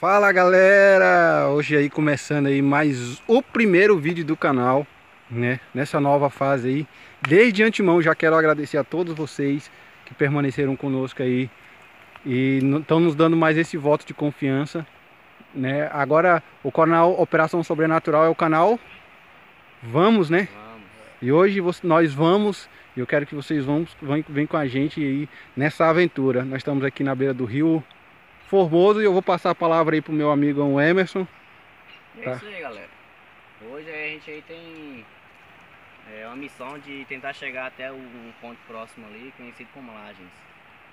Fala galera, hoje aí começando aí mais o primeiro vídeo do canal, né, nessa nova fase aí. Desde antemão já quero agradecer a todos vocês que permaneceram conosco aí e estão nos dando mais esse voto de confiança, né. Agora o canal Operação Sobrenatural é o canal Vamos, né? Vamos. E hoje nós vamos, e eu quero que vocês vão, vem, vem com a gente aí nessa aventura. Nós estamos aqui na beira do rio Formoso e eu vou passar a palavra aí pro meu amigo Emerson. É Tá. isso aí, galera. Hoje a gente aí tem é, uma missão de tentar chegar até um ponto próximo ali, conhecido como Lagens.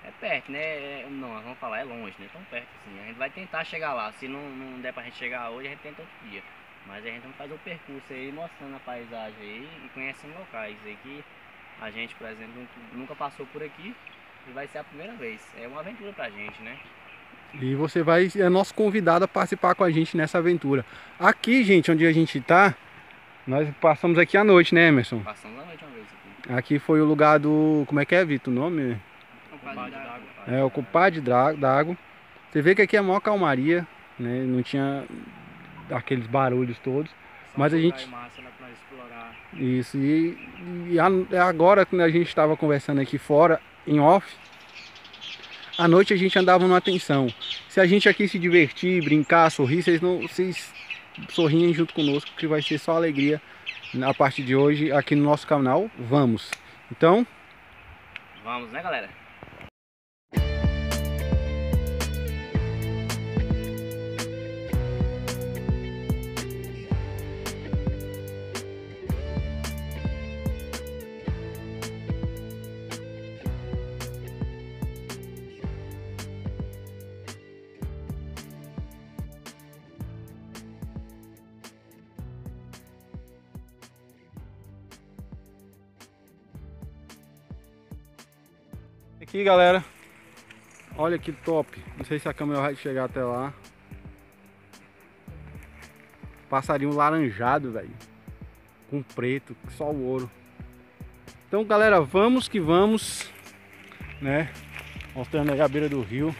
É perto, né? É- não, nós vamos falar, é longe, né? Tão perto assim. A gente vai tentar chegar lá. Se não, não der pra gente chegar hoje, a gente tenta outro dia. Mas a gente vai fazer o percurso aí, mostrando a paisagem aí e conhecendo locais aí que a gente, por exemplo, nunca passou por aqui e vai ser a primeira vez. É uma aventura pra gente, né? E você vai é nosso convidado a participar com a gente nessa aventura. Aqui, gente, onde a gente tá, nós passamos aqui à noite, né, Emerson? Passamos a noite uma vez aqui. Aqui foi o lugar do. Como é que é, Vitor? O nome? Compadre d'água. É, o Compadre Dra- d'Água. Você vê que aqui é a maior calmaria, né? Não tinha aqueles barulhos todos. Mas a gente. massa né. Isso, e, e a- agora quando a gente estava conversando aqui fora, em off, à noite a gente andava numa tensão. Se a gente aqui se divertir, brincar, sorrir, vocês não vocês sorriem junto conosco, que vai ser só alegria a partir de hoje aqui no nosso canal. Vamos! Então, Vamos, né, galera? Aqui galera, olha que top. Não sei se a câmera vai chegar até lá. Passarinho laranjado, velho. Com preto, só o ouro. Então, galera, vamos que vamos, né? Mostrando aí a beira do rio.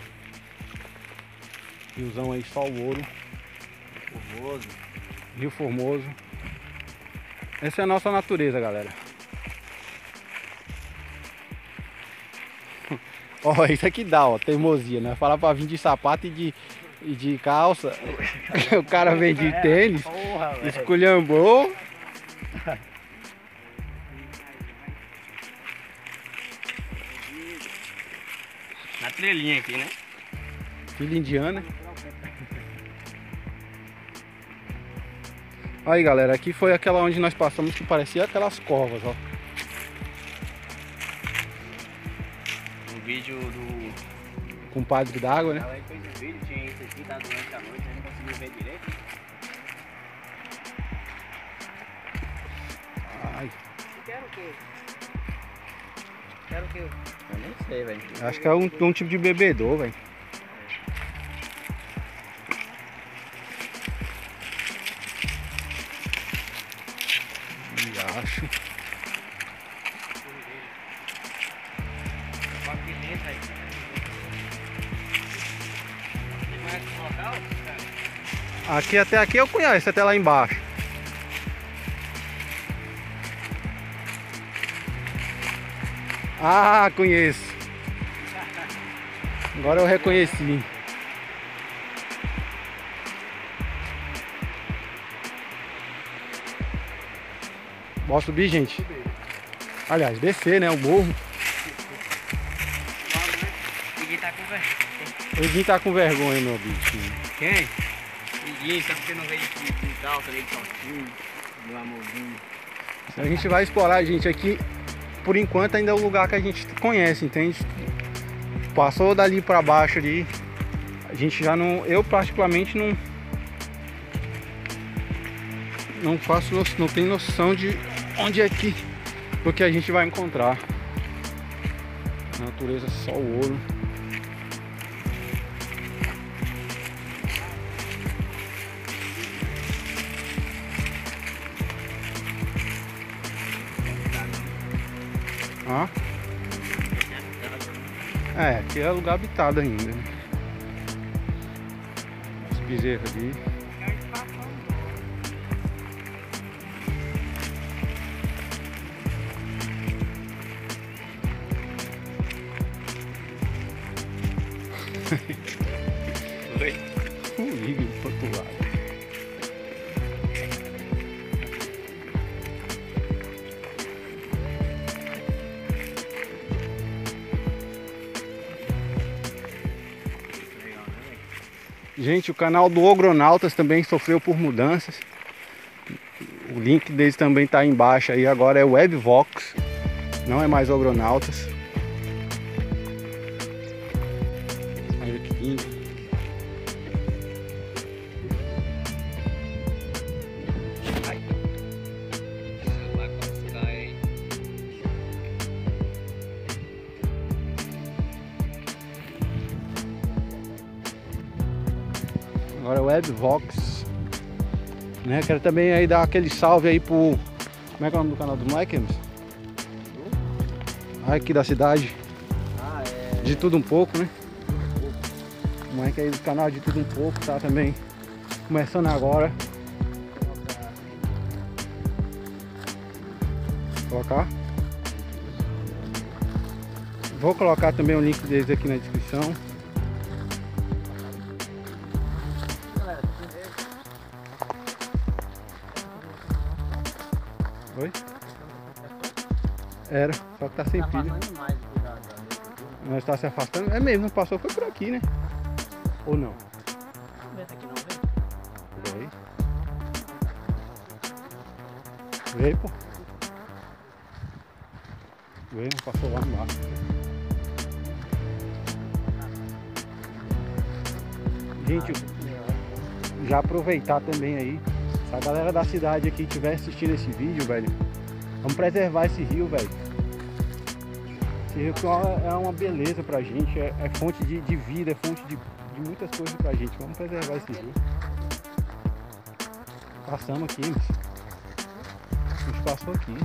Riozão aí, só o ouro. Formoso. Rio Formoso. Essa é a nossa natureza, galera. Ó, isso aqui dá, ó, teimosia, né? Falar pra vir de sapato e de, e de calça. o cara vem de tênis, Porra, esculhambou. Na trilhinha aqui, né? Filha indiana. Aí galera, aqui foi aquela onde nós passamos que parecia aquelas covas, ó. Vídeo do. Com padre d'água, né? Ela aí fez um vídeo, tinha isso aqui, tá durante a noite, a gente não conseguiu ver direito. Ai, Quero o quê? Quero o quê? Eu nem sei, velho. acho que é um, um tipo de bebedor, velho. Aqui até aqui eu conheço, até lá embaixo. Ah, conheço. Agora eu reconheci. Bora subir, gente? Aliás, descer, né? O morro. O Edinho tá com vergonha, meu bichinho. Quem? Ninguém, só porque não veio de calça, veio de meu amorzinho. A gente vai explorar, gente, aqui por enquanto ainda é o lugar que a gente conhece, entende? Passou dali pra baixo ali, a gente já não, eu particularmente não não faço, não tenho noção de onde é que o que a gente vai encontrar. A natureza só o ouro. Ó. É, aqui é lugar habitado ainda. né? bezerro ali. Gente, o canal do Ogronautas também sofreu por mudanças. O link deles também está embaixo aí. Agora é Webvox. Não é mais Ogronautas. Né? Quero também aí dar aquele salve aí pro. Como é que é o nome do canal do Mike? Aqui da cidade. Ah, é. De tudo um pouco, né? O Mike aí do canal de tudo um pouco, tá também começando agora. Colocar. Vou colocar também o link deles aqui na descrição. Era, só que tá sem tá pilha. mais? Nós tá se afastando. É mesmo, não passou, foi por aqui, né? Ou não? Vem aqui não, vem. Veio. Veio, pô. Veio, passou lá embaixo. Gente, já aproveitar também aí. Se a galera da cidade aqui estiver assistindo esse vídeo, velho, vamos preservar esse rio, velho. Esse que é uma- é uma beleza pra gente, é, é fonte de, de vida, é fonte de, de muitas coisas pra gente. Vamos preservar esse rio. Passamos aqui, a gente passou aqui.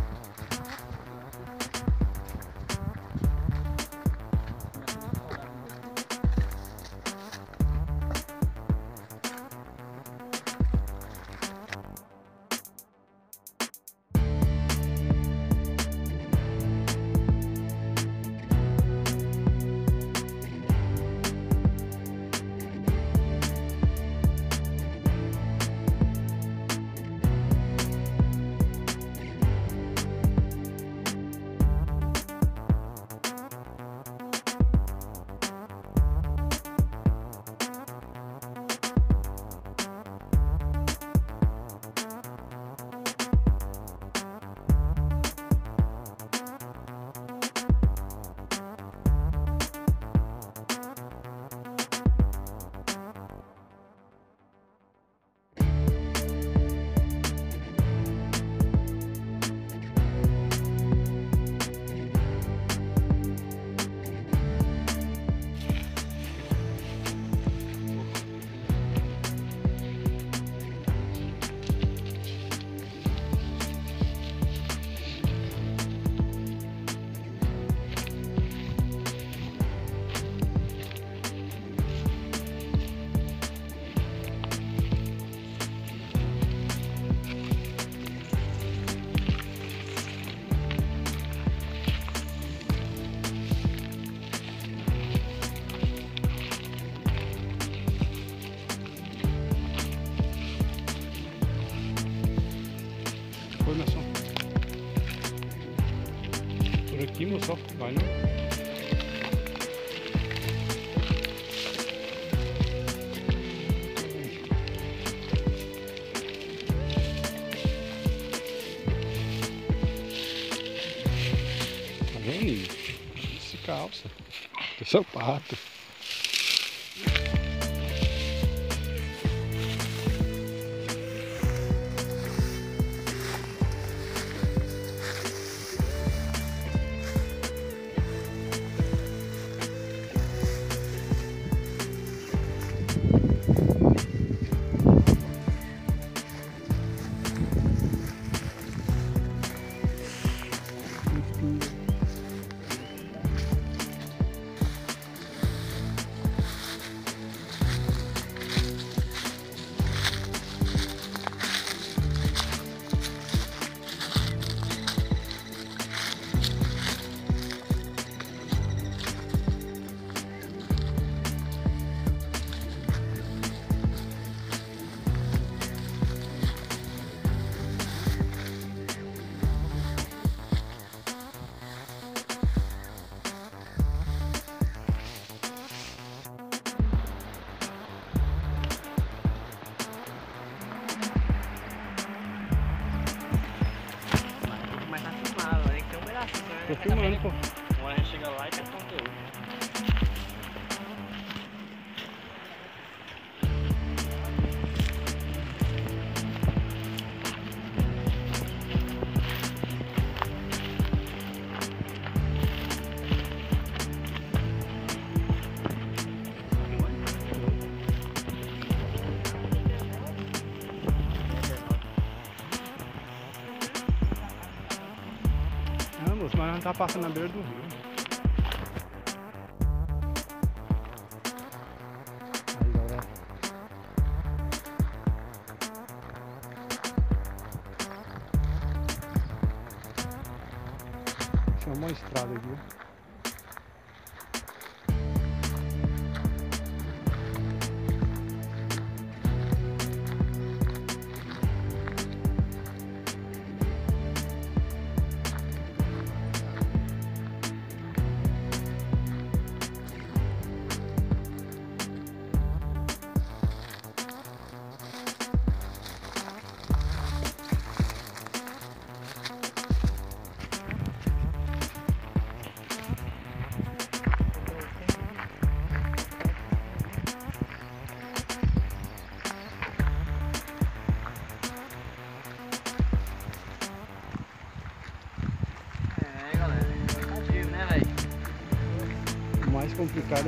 Aqui, moção. Vai não. Tá vendo? Se calça. Que sapato. Tá passando na beira do rio.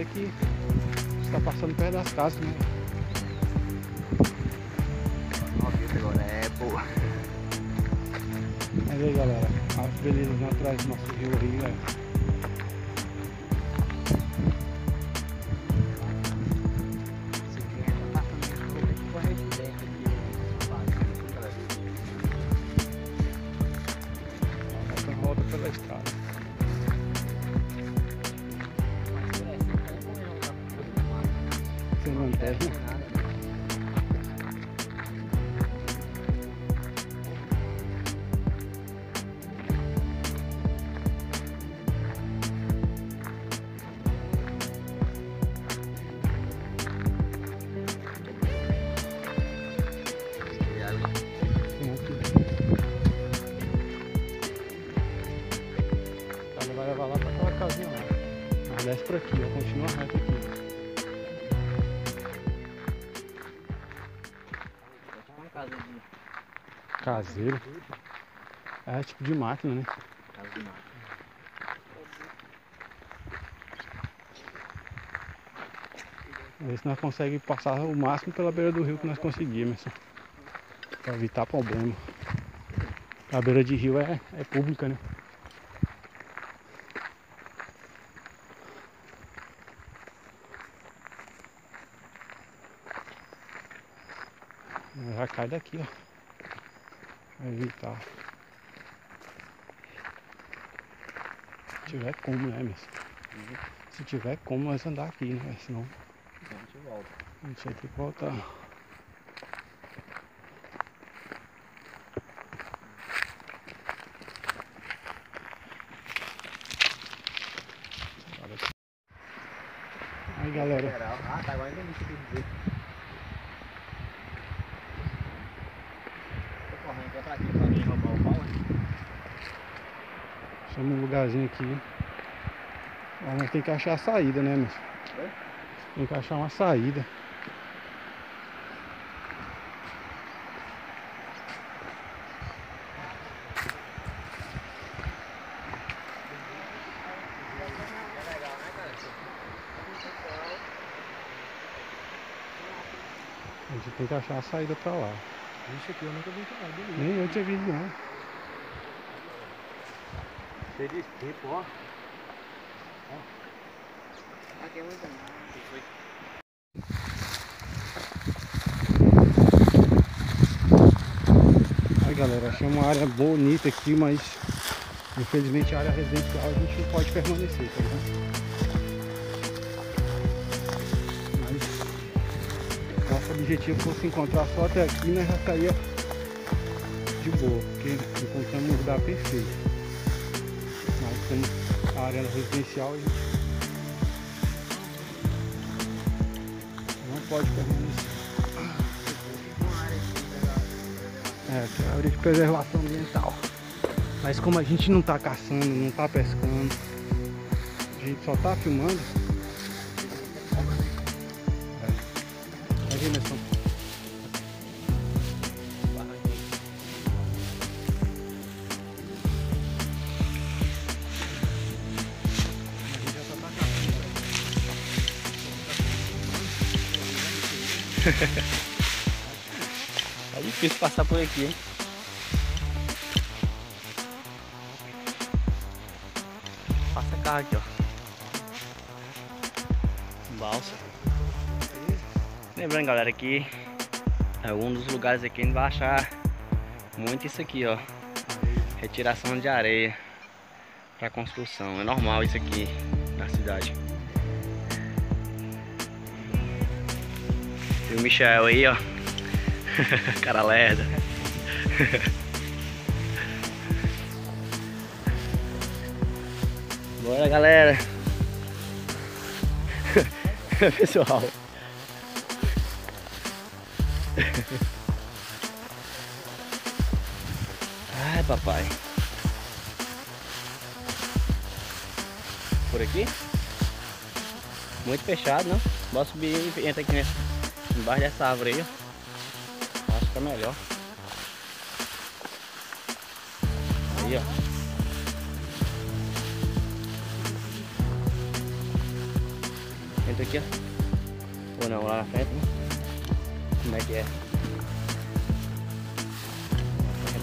Complicado é que está passando perto das casas, né? Agora é boa. Mas aí galera, as belezas naturais do nosso Caseiro. É tipo de máquina, né? casa de mato. Ver se nós conseguimos passar o máximo pela beira do rio que nós conseguimos. Pra evitar problema. A beira de rio é, é pública, né? Já cai daqui, ó. Pra evitar. Se tiver como, né, mesmo? Se tiver como nós andar aqui, né? Senão Então a gente volta. a gente vai ter que voltar. Aí galera, Geral. Ah, tá agora ainda não sei o que dizer. Tô correndo até pra aqui pra mim roubar o pau, né? Chama lugarzinho aqui. Mas tem que achar a saída, né, meu? Oi? Tem que achar uma saída. É né? A gente tem que achar a saída pra lá. Isso aqui eu nunca vi falar dele. Nem eu tinha visto não. Cheio de tipo, ó. Aqui é muito. Aí galera, achei uma área bonita aqui, mas infelizmente a área residencial a gente não pode permanecer, tá vendo? Mas nosso objetivo fosse encontrar só até aqui, né? Já estaria de boa, porque encontramos um lugar perfeito. Como a área residencial gente não pode permanecer. É, que é a área de preservação ambiental. Mas como a gente não tá caçando, não tá pescando, a gente só tá filmando. Tá difícil passar por aqui, hein? Passa carro aqui, ó. Balsa. Lembrando, galera, que algum dos lugares aqui a gente vai achar muito isso aqui, ó. Retiração de areia para construção. É normal isso aqui na cidade. E o Michel aí, ó. Cara lerda. Bora, galera. Pessoal. Ai, papai. Por aqui? Muito fechado, não? Bora subir e entra aqui nessa, embaixo dessa árvore aí, ó. Acho que é melhor. Aí, ó. Entra aqui, ó. Ou não, lá na frente, né? Como é que é?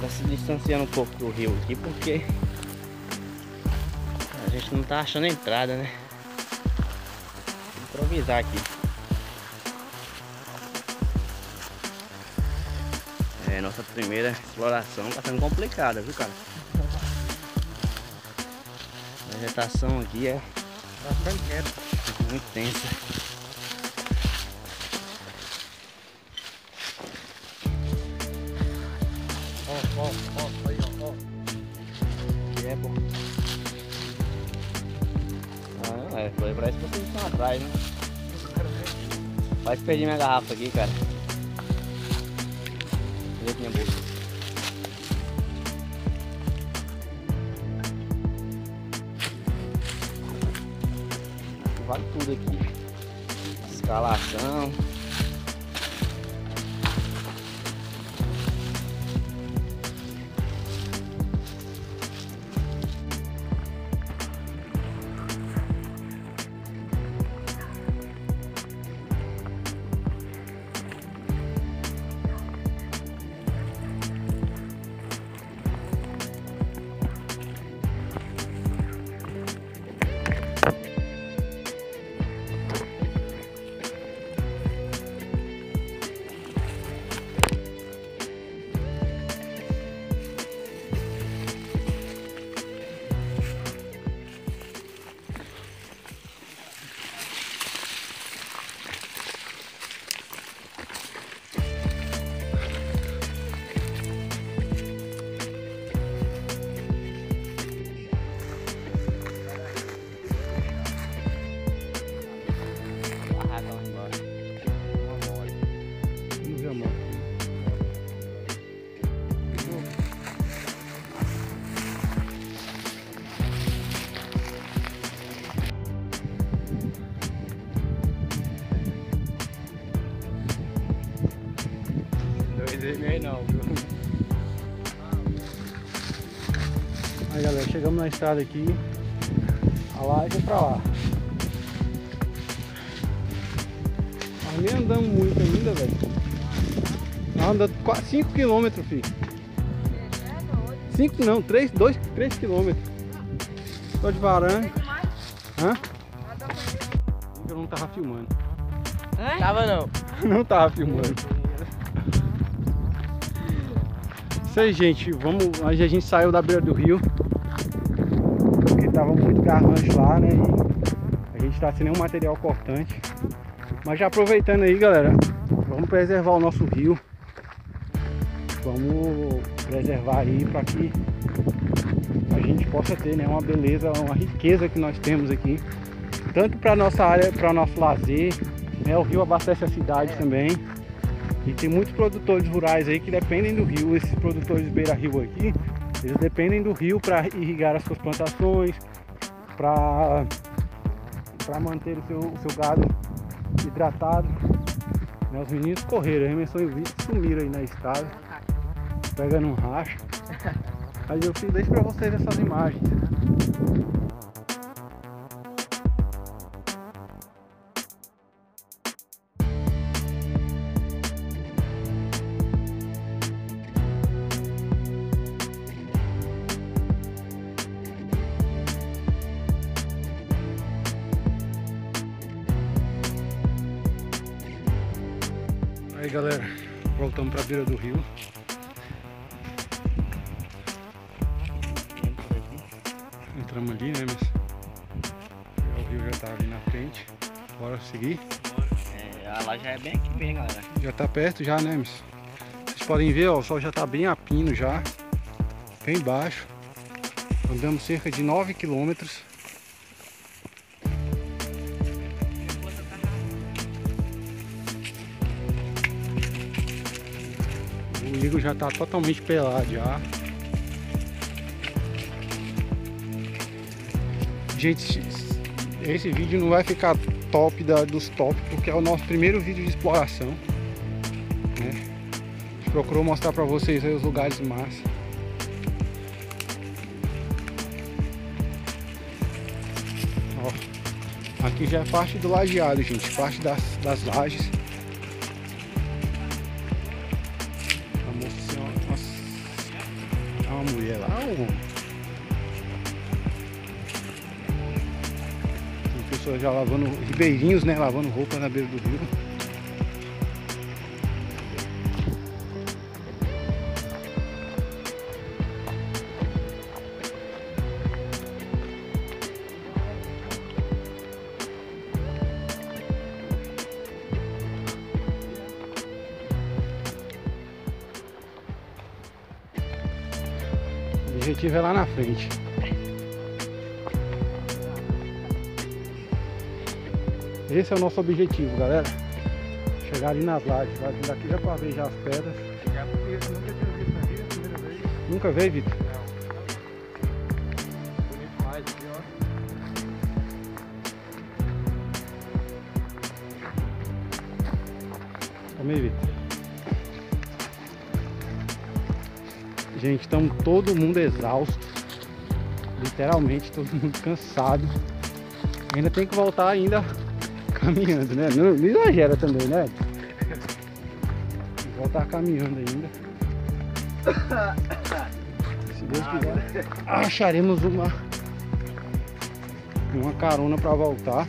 Tá se distanciando um pouco do rio aqui porque a gente não tá achando entrada, né? Vou improvisar aqui. É, nossa primeira exploração tá sendo complicada, viu cara? A vegetação aqui é muito tensa. Ó, ó, ó, aí, ó, ó. Que é bom. Ah, é, foi parece que vocês estão atrás, né? Quase perdi minha garrafa aqui, cara. Cadê minha bolsa? Vale tudo aqui. Escalação. Na estrada aqui. A lá e pra lá. Nós nem andamos muito ainda, velho. Nós andamos 5 km, filho. 5 não, 3, 2, 3 km. Tô de varanda. Hã? Eu não tava filmando. Tava não. Não tava filmando. Isso aí, gente. Vamos. A gente saiu da beira do rio. Tava muito garrancho lá, né? E a gente tá sem nenhum material cortante. Mas já aproveitando aí, galera. Vamos preservar o nosso rio. Vamos preservar aí para que a gente possa ter né, uma beleza, uma riqueza que nós temos aqui. Tanto para nossa área, para nosso lazer, né? O rio abastece a cidade também. E tem muitos produtores rurais aí que dependem do rio. Esses produtores beira-rio aqui, Eles dependem do rio para irrigar as suas plantações, para manter o seu, o seu gado hidratado. Né, os meninos correram, arremessou em sumiram aí na estrada, pegando um racho. Mas eu fiz deixo para vocês essas imagens. Aí galera, voltamos para a beira do rio. Entramos ali, né? Mas o rio já tá ali na frente. Bora seguir. É, lá já é bem aqui bem, galera. Já tá perto já, né, miss? Vocês podem ver, ó, o sol já tá bem a pino já. Bem baixo. Andamos cerca de 9 quilômetros. O Igor já tá totalmente pelado já. Gente, esse vídeo não vai ficar top da, dos top, porque é o nosso primeiro vídeo de exploração. Né? A gente procurou mostrar pra vocês os lugares massa. Ó, aqui já é parte do lajeado, gente, parte das, das lajes. Já lavando, ribeirinhos, né, lavando roupa na beira do rio. O objetivo é lá na frente. Esse é o nosso objetivo, galera. Chegar ali nas lajes. Lá Daqui já pra ver já as pedras. Porque eu nunca tinha visto na vida, primeira vez. Nunca veio, Vitor? Bonito demais aqui, ó. Calma aí, Vitor. Gente, estamos todo mundo exausto. Literalmente todo mundo cansado. Ainda tem que voltar ainda caminhando, né? Não, não exagera também, né? Voltar caminhando ainda. Se Deus quiser, acharemos uma uma carona para voltar.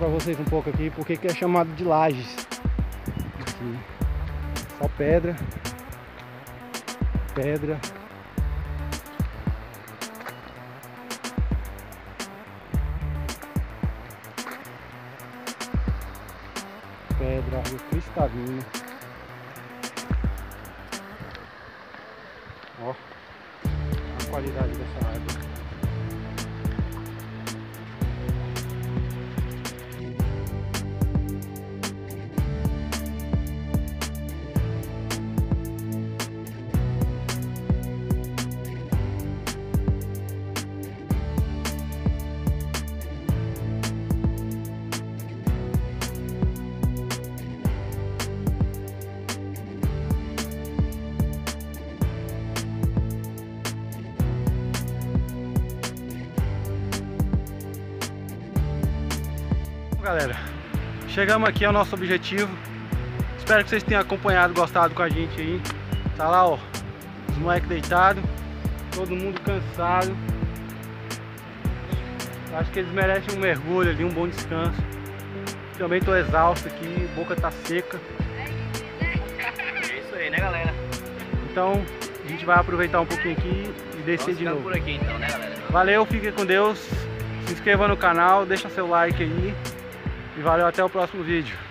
Pra vocês um pouco aqui porque que é chamado de lajes. Aqui. Só pedra. Pedra. Pedra, cristalina. Chegamos aqui ao nosso objetivo. Espero que vocês tenham acompanhado, gostado com a gente aí. Tá lá, ó, os moleques deitados, todo mundo cansado. Acho que eles merecem um mergulho ali, um bom descanso. Também tô exausto aqui, boca tá seca. É isso aí, né, galera? Então a gente vai aproveitar um pouquinho aqui e descer Vamos de novo. por aqui então, né, galera? Valeu, fique com Deus. Se inscreva no canal, deixa seu like aí. E valeu, até o próximo vídeo.